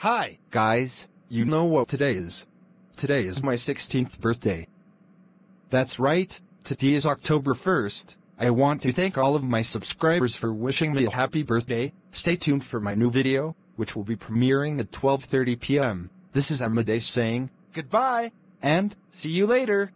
Hi, guys, you know what today is. Today is my 16th birthday. That's right, today is October 1st. I want to thank all of my subscribers for wishing me a happy birthday. Stay tuned for my new video, which will be premiering at 12.30 p.m. This is Amadeus saying, goodbye, and see you later.